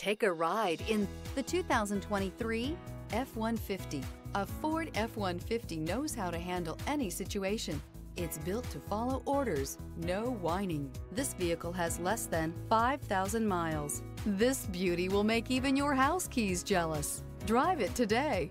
Take a ride in the 2023 F-150. A Ford F-150 knows how to handle any situation. It's built to follow orders, no whining. This vehicle has less than 5,000 miles. This beauty will make even your house keys jealous. Drive it today.